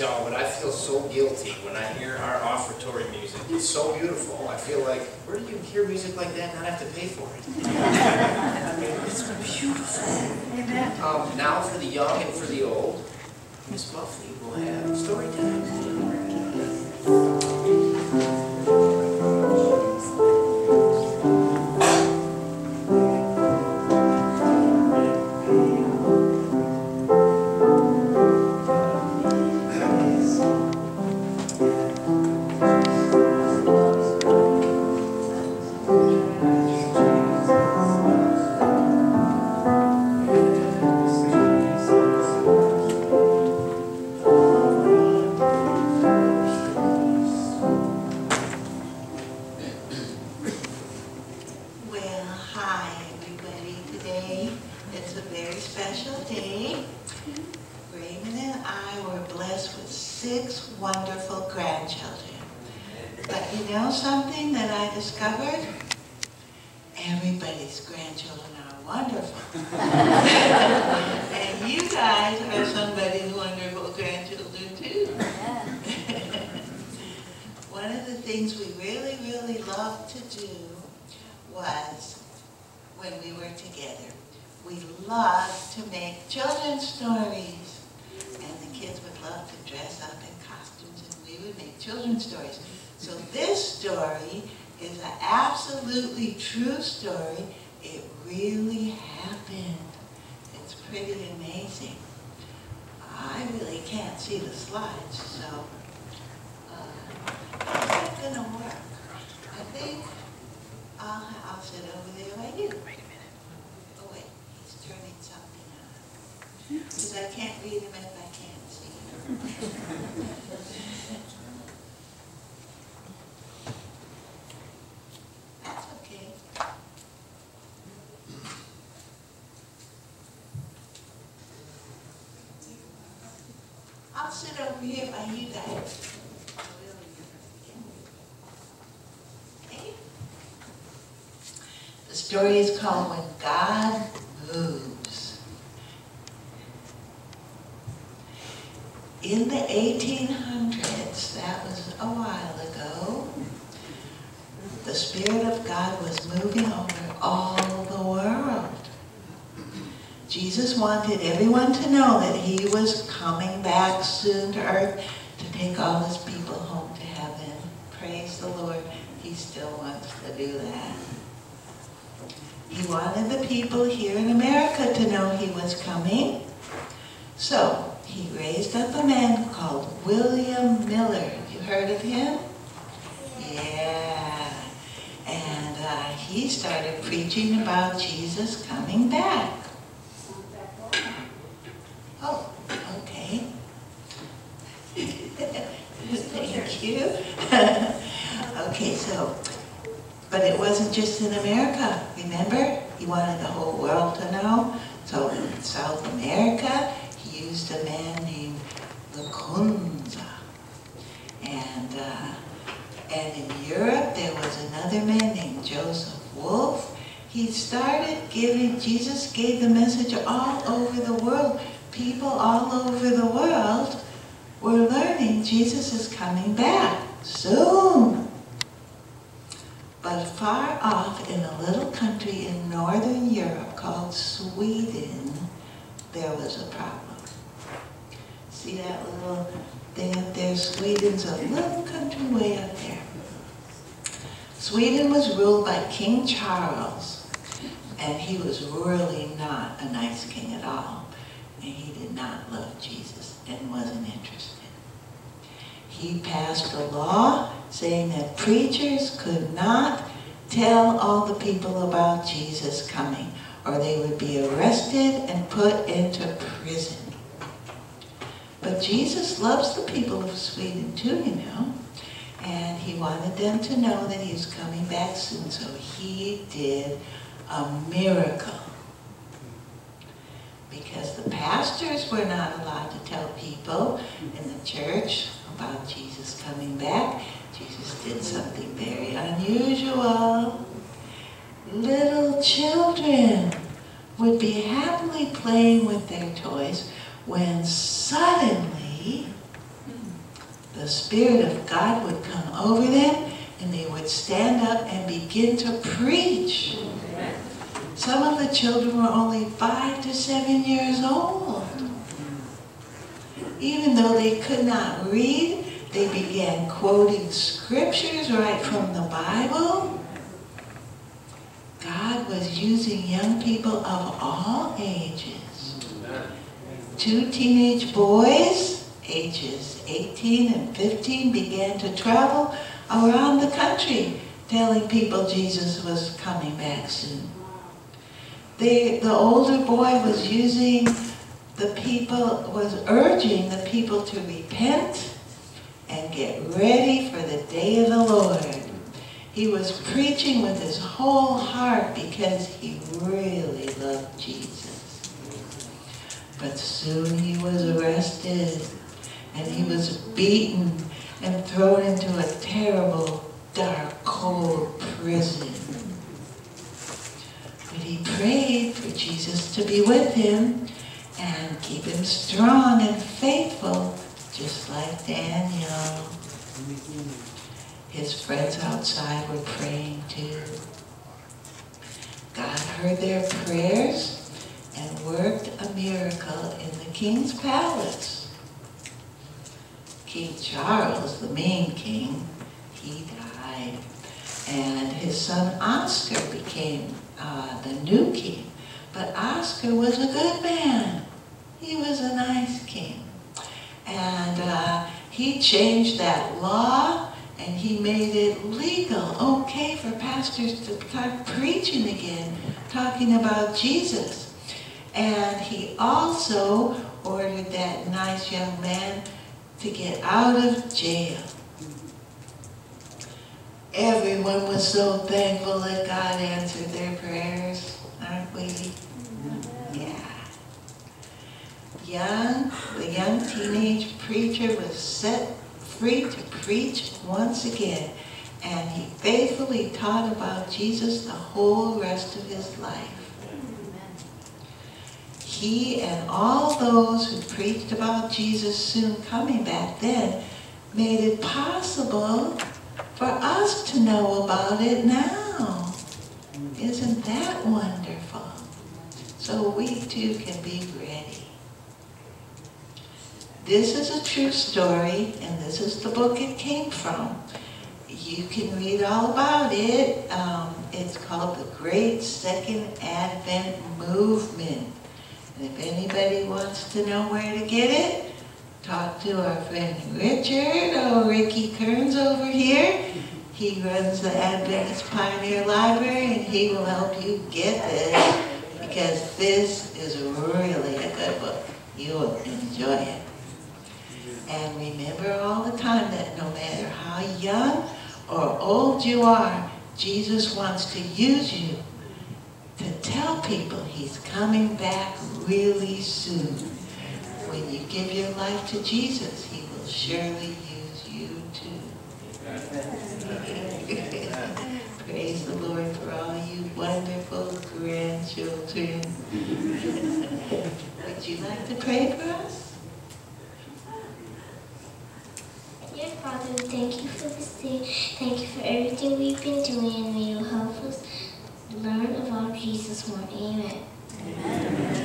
y'all, but I feel so guilty when I hear our offertory music. It's so beautiful. I feel like, where do you hear music like that and not have to pay for it? I mean, it's beautiful. Amen. Um, now for the young and for the old, Miss Buffy will have story you know something that I discovered? Everybody's grandchildren are wonderful. and you guys are somebody's wonderful grandchildren too. One of the things we really, really loved to do was when we were together. We loved to make children's stories. And the kids would love to dress up in costumes and we would make children's stories. So this story is an absolutely true story. It really happened. It's pretty amazing. I really can't see the slides, so uh, how's that gonna work? I think I'll, I'll sit over there by you. Wait a minute. Oh, wait, he's turning something on. Because I can't read him if I can't see him. That's okay. I'll sit over here by you. Okay? The story is called When God Moves. In the 1800s, that was a while ago, the Spirit of God was moving over all. Jesus wanted everyone to know that he was coming back soon to earth to take all his people home to heaven. Praise the Lord, he still wants to do that. He wanted the people here in America to know he was coming. So he raised up a man called William Miller. You heard of him? Yeah. And uh, he started preaching about Jesus coming back. Oh, okay. Thank you. okay, so, but it wasn't just in America, remember? He wanted the whole world to know. So in South America, he used a man named Lacunza. And, uh, and in Europe, there was another man named Joseph Wolf. He started giving, Jesus gave the message all over the world. People all over the world were learning Jesus is coming back soon. But far off in a little country in northern Europe called Sweden, there was a problem. See that little thing up there? Sweden's a little country way up there. Sweden was ruled by King Charles, and he was really not a nice king at all. And he did not love Jesus and wasn't interested. He passed a law saying that preachers could not tell all the people about Jesus coming, or they would be arrested and put into prison. But Jesus loves the people of Sweden too, you know. And he wanted them to know that he was coming back soon, so he did a miracle. The pastors were not allowed to tell people in the church about Jesus coming back. Jesus did something very unusual. Little children would be happily playing with their toys when suddenly the Spirit of God would come over them and they would stand up and begin to preach. Some of the children were only five to seven years old. Even though they could not read, they began quoting scriptures right from the Bible. God was using young people of all ages. Two teenage boys, ages 18 and 15, began to travel around the country telling people Jesus was coming back soon. They, the older boy was using the people, was urging the people to repent and get ready for the day of the Lord. He was preaching with his whole heart because he really loved Jesus. But soon he was arrested and he was beaten and thrown into a terrible, dark, cold prison. But he prayed for Jesus to be with him and keep him strong and faithful, just like Daniel. His friends outside were praying too. God heard their prayers and worked a miracle in the king's palace. King Charles, the main king, he died. And his son Oscar became uh, the new king. But Oscar was a good man. He was a nice king. And uh, he changed that law and he made it legal, okay for pastors to start preaching again, talking about Jesus. And he also ordered that nice young man to get out of jail. Everyone was so thankful that God answered their prayers, aren't we? Yeah. Young, the young teenage preacher was set free to preach once again, and he faithfully taught about Jesus the whole rest of his life. He and all those who preached about Jesus soon coming back then made it possible for us to know about it now. Isn't that wonderful? So we too can be ready. This is a true story, and this is the book it came from. You can read all about it. Um, it's called The Great Second Advent Movement. And if anybody wants to know where to get it, talk to our friend Richard or Ricky Kearns over here. He runs the Adventist Pioneer Library, and he will help you get this because this is really a good book. You will enjoy it. And remember all the time that no matter how young or old you are, Jesus wants to use you to tell people he's coming back really soon. When you give your life to Jesus, he will surely use you too. Praise the Lord for all you wonderful grandchildren. Would you like to pray for us? Dear Father, we thank you for this day. Thank you for everything we've been doing, and may you help us learn about Jesus more. Amen. Amen.